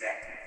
Exactly.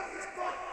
That is fucked.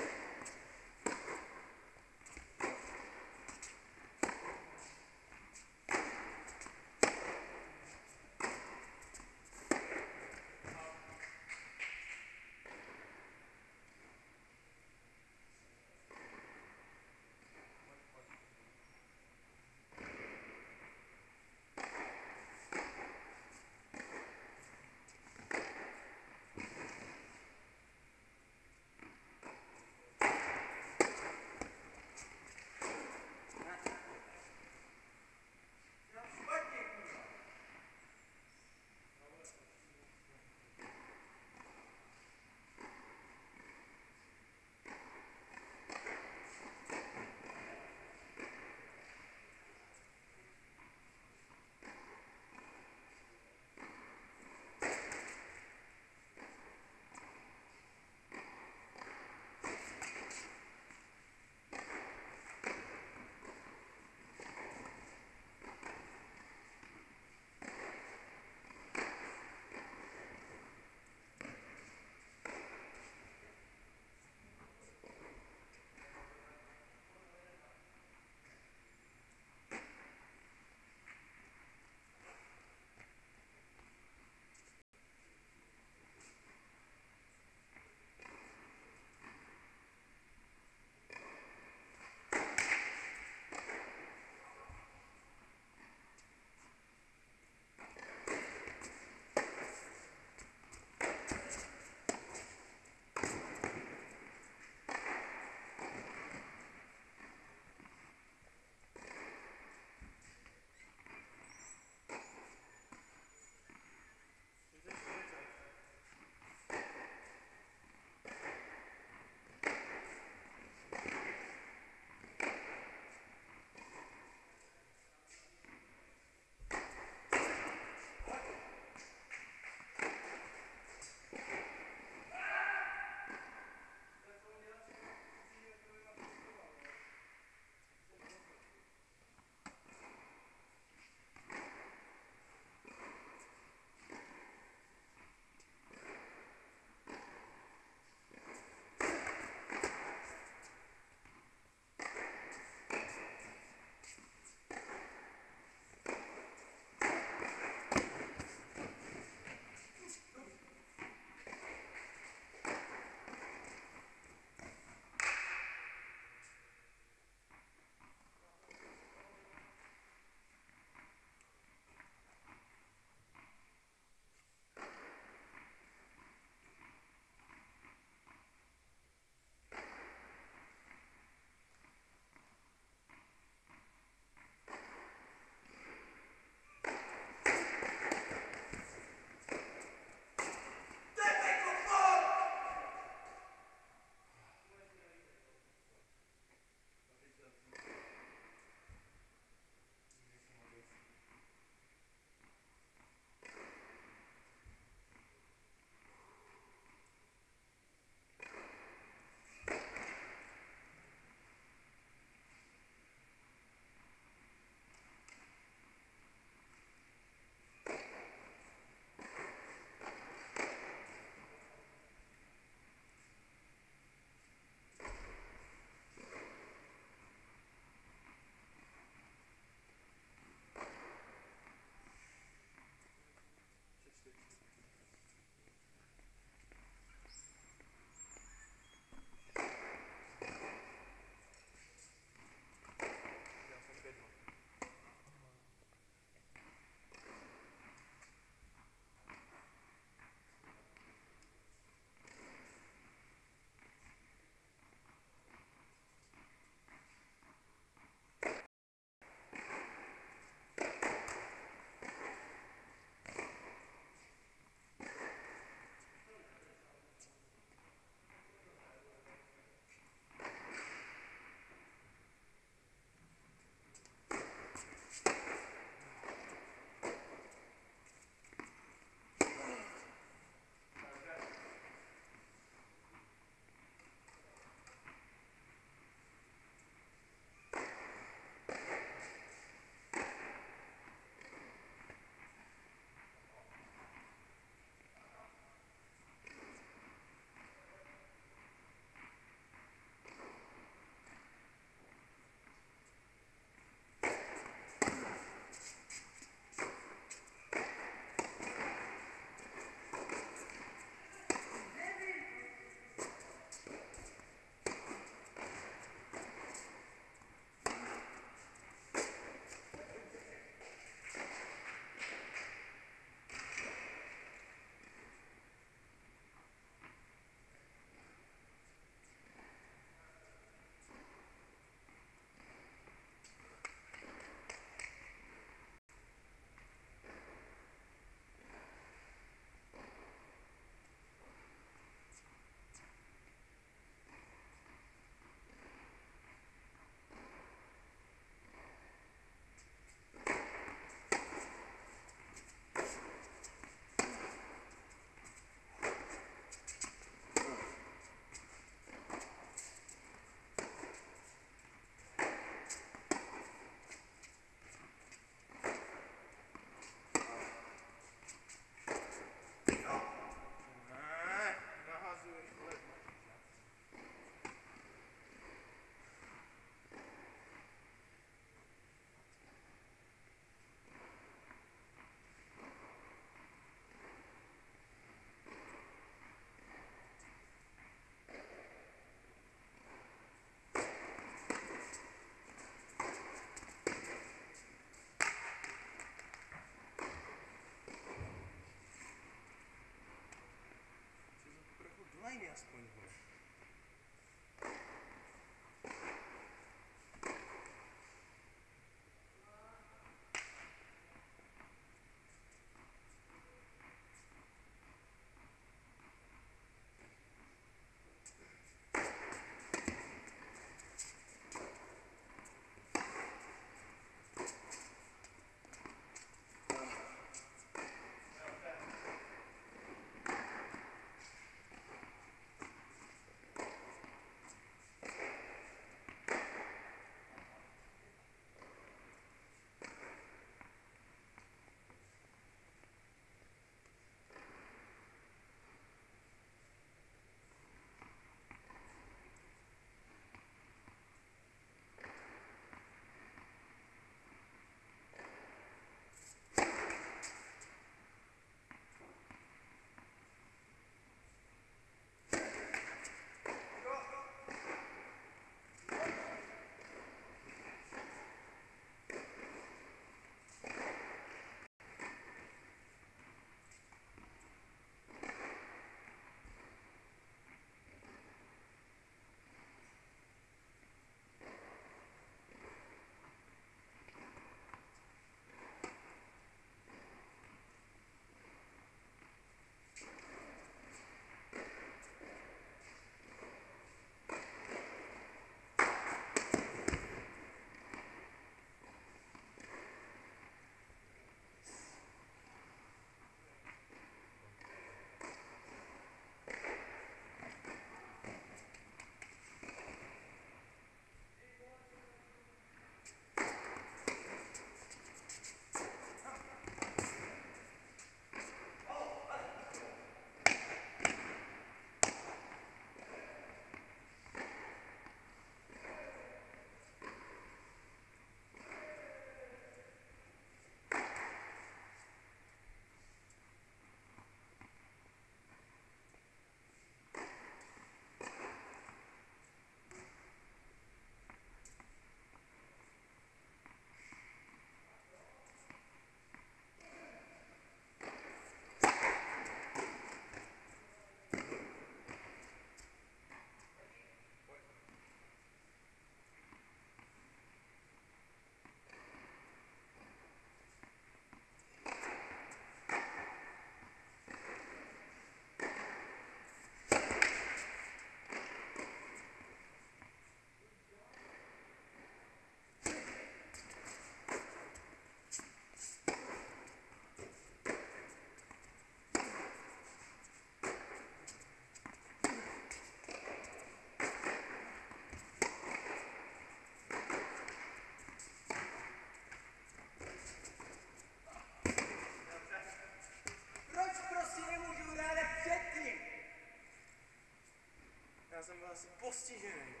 Razem z Bostiniem.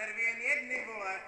تربية يد نبوة